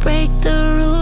break the rules